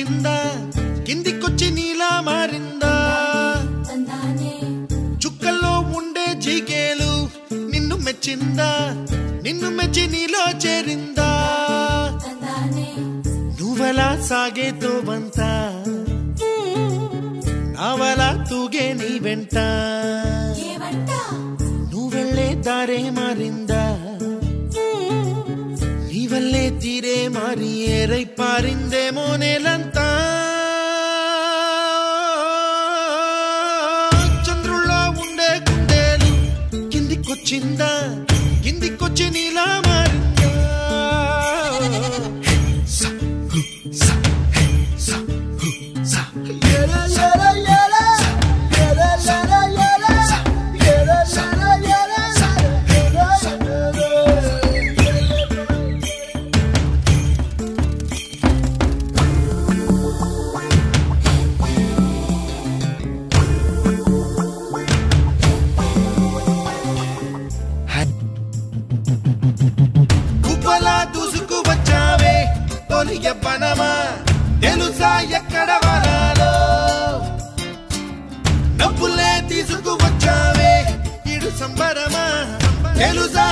వచ్చిందా కిందికొచ్చి నీలా మారిందా? చుక్కల్లో ఉండే జీకేలు నిన్ను మెచ్చిందా? నిన్ను మెచ్చి నీలో చేరిందా? నువ్వెలా సాగే తోవంతా? నావలా తూగే నీ వెంట? నువ్వెళ్ళే దారే మారిందా? వల్లే తీరే మారి ఏరై పారిందేమో నేలంతా. చంద్రుల్లో ఉండే గుండెలు కిందికొచ్చిందా? కిందికొచ్చి నీలా తొలి తెలుసా ఎక్కడ వనాలో డబ్బులే తీసుకు వచ్చావే ఇడు సంబరమా? తెలుసా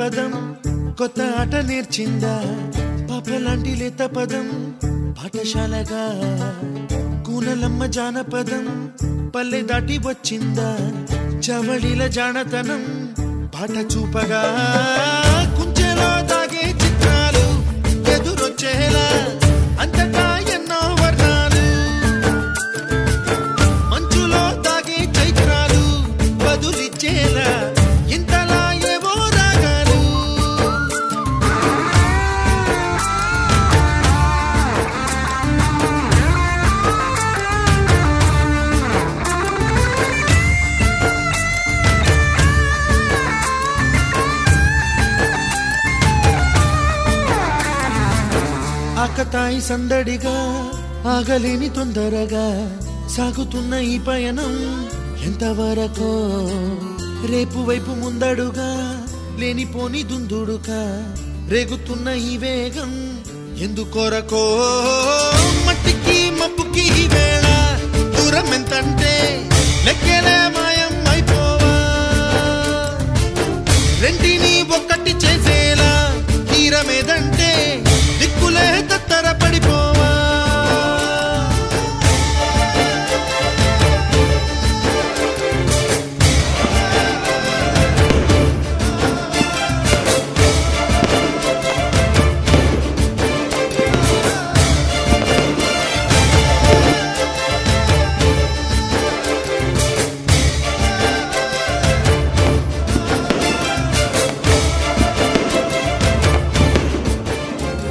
పదం కొత్త ఆట నేర్చిందా? పాప లాంటి లేత పదం పాఠశాలగా? కూనలమ్మ జానపదం పల్లె దాటి వచ్చిందా? చవళిల జానతనం పాట చూపగా? ఆకతాయి సందడిగా ఆగలేని తొందరగా సాగుతున్న ఈ పయనం ఎంతవరకో? రేపు వైపు ముందడుగా లేనిపోని దుందుడుగా రేగుతున్న ఈ వేగం ఎందుకొరకో? మట్టికి మబ్బుకి వేళ దూరం ఎంతంటే లెక్కలే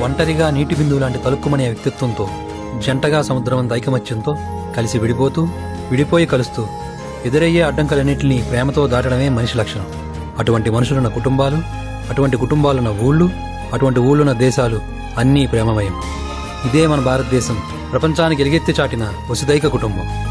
ఒంటరిగా నీటి బిందువు లాంటి తలుక్కుమనే వ్యక్తిత్వంతో జంటగా సముద్రమంత ఐకమత్యంతో కలిసి విడిపోతూ విడిపోయి కలుస్తూ ఎదురయ్యే అడ్డంకులన్నింటినీ ప్రేమతో దాటడమే మనిషి లక్షణం. అటువంటి మనుషులున్న కుటుంబాలు అటువంటి కుటుంబాలున్న ఊళ్ళు అటువంటి ఊళ్ళున్న దేశాలు అన్నీ ప్రేమమయం. ఇదే మన భారతదేశం. ప్రపంచానికి ఎలుగెత్తి చాటిన వసుదైక కుటుంబం.